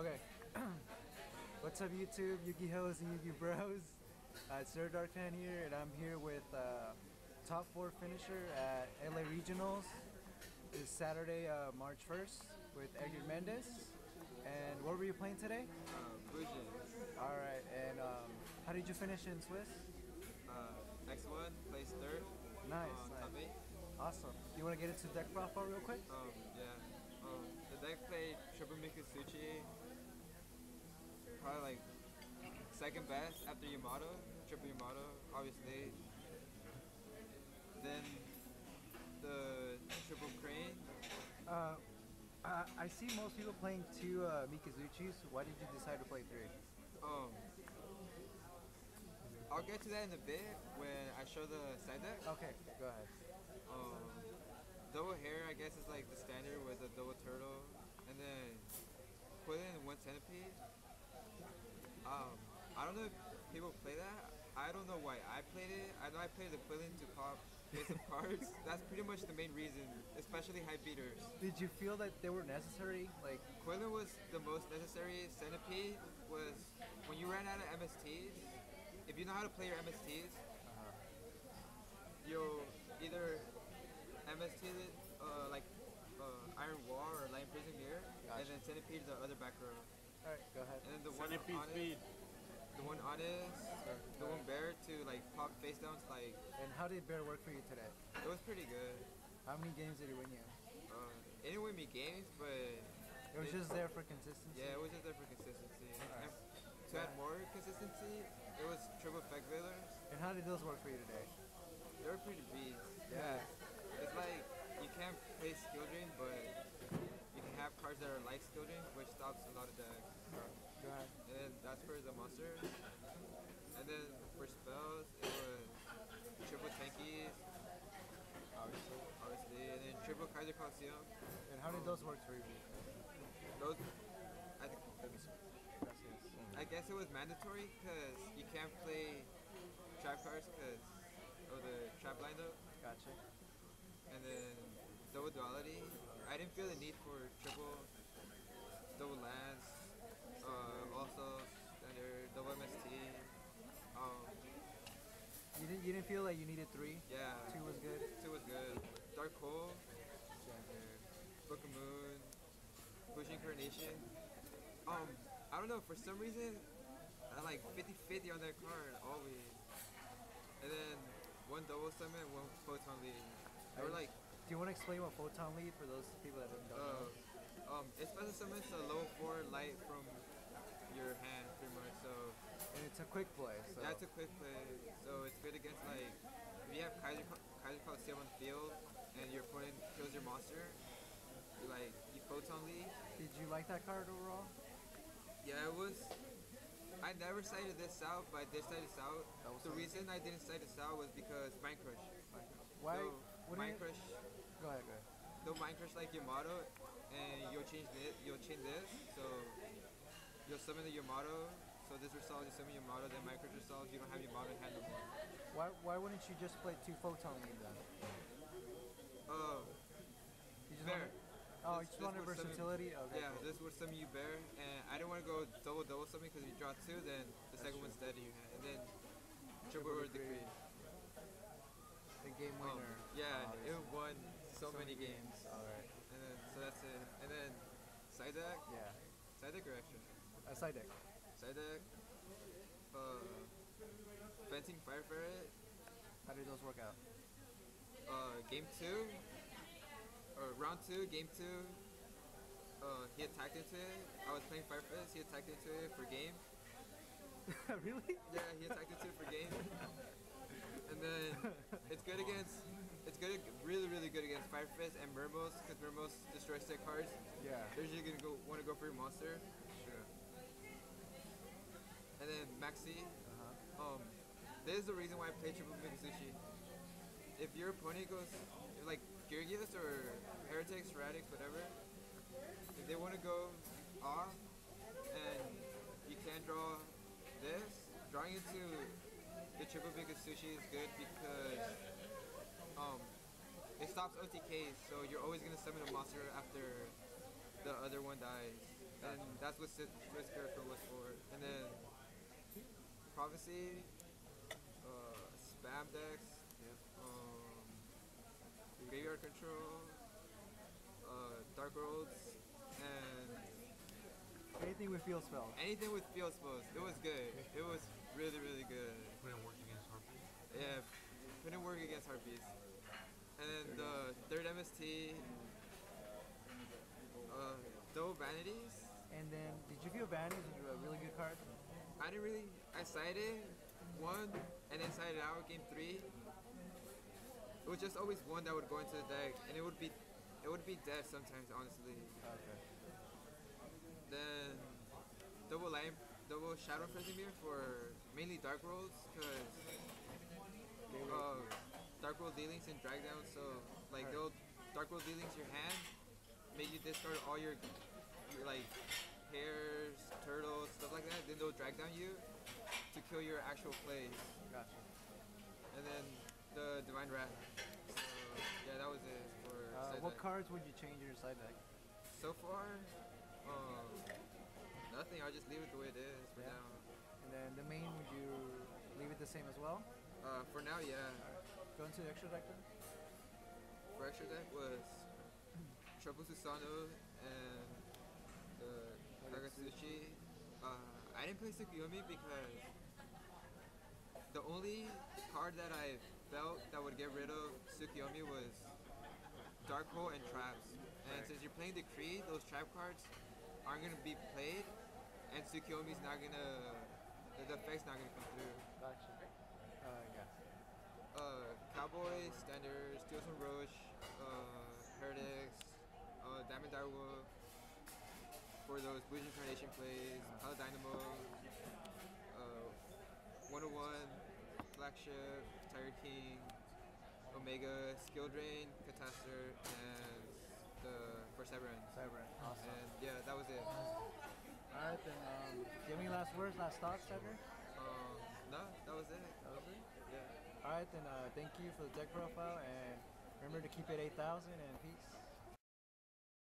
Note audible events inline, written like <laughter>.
Okay. <clears throat> What's up, YouTube, Yugi Hoes and Yugi Bros? Uh, it's Sir Darkman here, and I'm here with uh, top four finisher at LA Regionals. This Saturday, uh, March 1st, with Edgar Mendez. And what were you playing today? Uh, Bujin. All right. And um, how did you finish in Swiss? Uh, X1, placed third. Nice, Uh, nice. Awesome. You want to get into deck profile real quick? Um, yeah. Um, the deck played Triple Mikazuchi. Probably like second best after Yamato. Triple Yamato, obviously. Then the Triple Crane. Uh, I I see most people playing two uh, Mikazuchis. Why did you decide to play three? Um, I'll get to that in a bit when I show the side deck. Okay, go ahead. Um, double hair, I guess, is like the standard with a double turtle, and then put in one centipede. Um, I don't know if people play that. I don't know why I played it. I know I played the Qilin to pop basic <laughs> cards. That's pretty much the main reason, especially high beaters. Did you feel that they were necessary? Like, Qilin was the most necessary. Centipede was when you ran out of MSTs. If you know how to play your MSTs, you'll either MST it uh, like uh, Iron Wall or Lion Prison Mirror, Gotcha. And then Centipede is the other back row. all right, go ahead. And then the one Centipede on speed. it, the one on it, the one bear to like pop face downs. Like And how did Bear work for you today? it was pretty good. How many games did he win you? Uh, it didn't win me games, but It was just there for consistency. yeah, it was just there for consistency. Alright. And to add more consistency, it was triple effect veilers. And how did those work for you today? They were pretty beats. Yeah. It's like you can't play skill drain, but you can have cards that are like skill which stops a lot of decks. Go. And then that's for the monster. And then for spells, it was triple Tenkis, Obviously. obviously, and then triple Kaiser Coliseum. And how did those work for you? Those, I, think, I guess it was mandatory because you can't play trap cards because of the trap lineup. Gotcha. And then double duality. I didn't feel the need for triple double lands. Uh, also standard double MST. Um, You didn't, you didn't feel like you needed three? yeah, Two was good? two was good. Dark Hole, Book of Moon, Pushing Coronation. Um, I don't know, for some reason, I like 50-50 on that card, always. And then one double summon, one photon lead. They were like, Do you want to explain what photon lead for those people that don't know? uh, um, it special summons a low four light from your hand, pretty much. So and it's a quick play. So. that's a quick play. So it's good against like if you have Kaiser Kaiser Coliseum on the field and your opponent kills your monster, you like you photon lead. Did you like that card overall? Yeah, it was. I never cited this out, but I did cite this out. The reason I didn't cite this out was because Mind Crush. Why? So, Mind Crush, Go ahead, go ahead. Mind Crush like Yamato, and you'll change this, you'll change this. So you'll summon the Yamato. So this resolves, you summon Yamato, then Mind Crush resolves, you don't have Yamato in hand no more. Why, why wouldn't you just play two photon lead then? Oh, You just Bear. wanted- oh, you just this wanted would summon- versatility? Okay. yeah, cool. this would summon you bear, and I didn't want to go double double summon because you draw two, then the second one's dead in your hand, and then triple or decree. decree. the game Um, winner. yeah, Oh, it won so, many games. Alright. And then, so that's it. And then, side deck? Yeah. Side deck or extra? A side deck. Side deck, uh, Fencing Fire Ferret, How did those work out? uh, game two, or round two, game two, uh, he attacked into it. I was playing Fire Fist, he attacked into it for game. <laughs> really? Yeah, he attacked into it for game. <laughs> Then, it's good against, it's good, really, really good against Fire Fist and Mermos, because Mermos destroys their cards. Yeah. They're usually gonna go want to go for your monster. Sure. And then Maxi. Uh-huh. Um, this is the reason why I play Triple Mikazuchi. If your opponent goes like Gyrgius or Hieratics, Hieratics, whatever, if they want to go off and you can't draw this, drawing into the Triple sushi is good because um, it stops OTKs, so you're always gonna summon a monster after the other one dies. and that's what Sid- Risker was for. And then Prophecy, uh, Spam decks, um, Graveyard Control, uh, Dark Worlds, and Anything with field spells. anything with field spells. It was good. It was really, really good. In work against Harpy. Yeah, couldn't work against Harpies. And then the third MST, uh, double vanities. And then, did you feel Vanities was a really good card? I didn't really. I sided one and then sided out game three. It was just always one that would go into the deck, and it would be, it would be dead sometimes. Honestly, Okay. then double lamp, double shadow Fezimir for mainly dark rolls, because uh, Dark World Dealings and drag down. So like Right. they'll Dark World Dealings your hand, make you discard all your, your like hares, turtles, stuff like that. Then they'll drag down you to kill your actual plays. Gotcha. And then the divine wrath. So yeah, that was it for Uh, what deck. cards would you change in your side deck? So far, um, nothing. I'll just leave it the way it is for Yeah. now. Same as well? Uh, for now, yeah. Going to the extra deck then? For extra deck was Triple Susano and the Kagutsuchi. Uh, I didn't play Tsukuyomi because the only card that I felt that would get rid of Tsukuyomi was Dark Hole and Traps. And Right. since you're playing Decree, those trap cards aren't gonna be played, and Tsukuyomi's not gonna, the, the effect's not gonna come through. Gotcha. Uh, yeah. uh, Cowboys, Standards, Steelswarm Roach, uh, Heretics, uh, Diamond Direwolf, for those Bujincarnation plays, Palo Dynamo, uh, 101, Flagship, Tiger King, Omega, Skill Drain, Catastor, and the for Cyberend. Cyber. Awesome. And yeah, that was it. Alright then, um, do you have any last words, last thoughts, Cyber? Um, no, that was it. That was it? Yeah. Alright then, uh, thank you for the deck profile and remember to keep it 8,000 and peace.